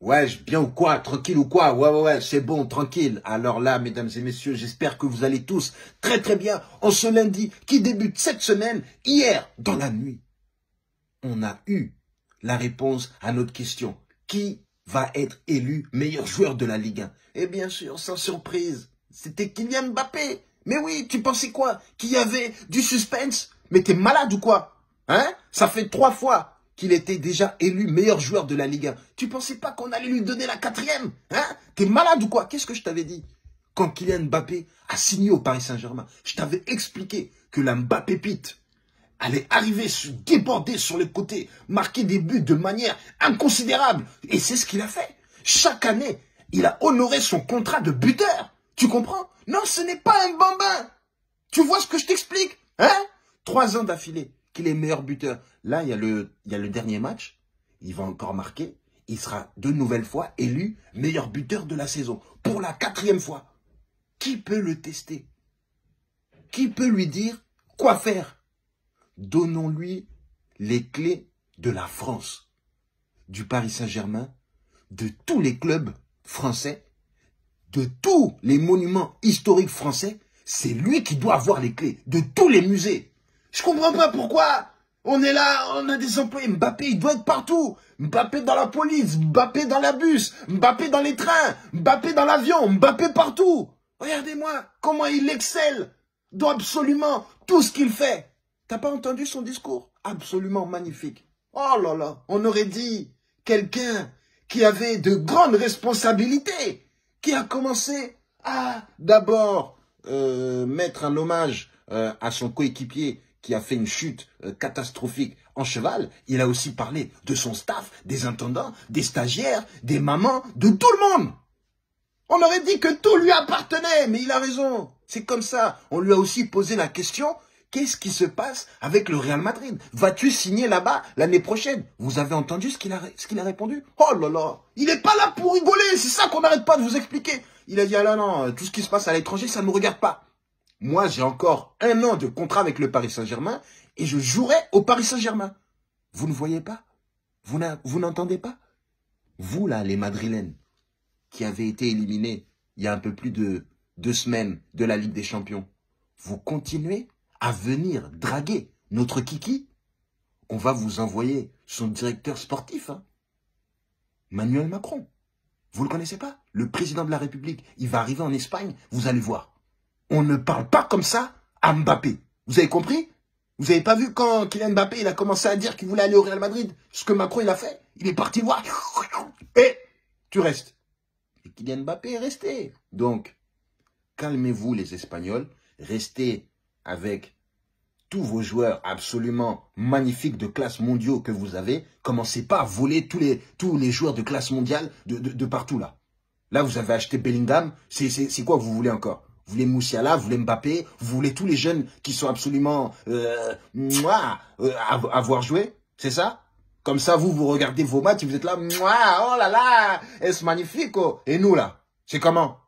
Ouais, bien ou quoi Tranquille ou quoi? Ouais, ouais, ouais, c'est bon, tranquille. Alors là, mesdames et messieurs, j'espère que vous allez tous très très bien en ce lundi qui débute cette semaine. Hier, dans la nuit, on a eu la réponse à notre question. Qui va être élu meilleur joueur de la Ligue 1 Et bien sûr, sans surprise, c'était Kylian Mbappé. Mais oui, tu pensais quoi? Qu'il y avait du suspense? Mais t'es malade ou quoi? Hein? Ça fait trois fois qu'il était déjà élu meilleur joueur de la Ligue 1. Tu pensais pas qu'on allait lui donner la quatrième Hein? T'es malade ou quoi? Qu'est-ce que je t'avais dit? Quand Kylian Mbappé a signé au Paris Saint-Germain, je t'avais expliqué que la Mbappé Pite allait arriver, se déborder sur les côtés, marquer des buts de manière inconsidérable. Et c'est ce qu'il a fait. Chaque année, il a honoré son contrat de buteur. Tu comprends? Non, ce n'est pas un bambin. Tu vois ce que je t'explique Hein? Trois ans d'affilée qu'il est meilleur buteur. Là, il y, a le, il y a le dernier match. Il va encore marquer. Il sera de nouvelles fois élu meilleur buteur de la saison. Pour la quatrième fois. Qui peut le tester? Qui peut lui dire quoi faire? Donnons-lui les clés de la France, du Paris Saint-Germain, de tous les clubs français, de tous les monuments historiques français. C'est lui qui doit avoir les clés de tous les musées. Je comprends pas pourquoi. On est là, on a des employés. Mbappé, il doit être partout. Mbappé dans la police, Mbappé dans la bus, Mbappé dans les trains, Mbappé dans l'avion, Mbappé partout. Regardez-moi comment il excelle dans absolument tout ce qu'il fait. T'as pas entendu son discours? Absolument magnifique. Oh là là, on aurait dit quelqu'un qui avait de grandes responsabilités, qui a commencé à d'abord euh, mettre un hommage euh, à son coéquipier qui a fait une chute euh, catastrophique en cheval, il a aussi parlé de son staff, des intendants, des stagiaires, des mamans, de tout le monde. On aurait dit que tout lui appartenait, mais il a raison. C'est comme ça. On lui a aussi posé la question, qu'est-ce qui se passe avec le Real Madrid? Vas-tu signer là-bas l'année prochaine? Vous avez entendu ce qu'il a, répondu? Oh là là, il n'est pas là pour rigoler, c'est ça qu'on n'arrête pas de vous expliquer. Il a dit, ah là non, tout ce qui se passe à l'étranger, ça ne me regarde pas. Moi, j'ai encore un an de contrat avec le Paris Saint-Germain et je jouerai au Paris Saint-Germain. Vous ne voyez pas? Vous n'entendez pas? Vous, là, les Madrilènes, qui avez été éliminés il y a un peu plus de deux semaines de la Ligue des Champions, vous continuez à venir draguer notre Kiki? On va vous envoyer son directeur sportif, hein. Manuel Macron. Vous le connaissez pas? Le président de la République, il va arriver en Espagne, vous allez voir on ne parle pas comme ça à Mbappé. Vous avez compris? Vous avez pas vu quand Kylian Mbappé il a commencé à dire qu'il voulait aller au Real Madrid? Ce que Macron il a fait Il est parti voir. Et tu restes. Et Kylian Mbappé est resté. Donc, calmez-vous les Espagnols. Restez avec tous vos joueurs absolument magnifiques de classe mondiale que vous avez. Commencez pas à voler tous les, joueurs de classe mondiale de partout là. Là, vous avez acheté Bellingham. C'est quoi vous voulez encore? Vous voulez Moussiala, vous voulez Mbappé, vous voulez tous les jeunes qui sont absolument euh, euh avoir joué, c'est ça? Comme ça, vous, vous regardez vos matchs vous êtes là, oh là là, est magnifique. Oh? Et nous là, c'est comment?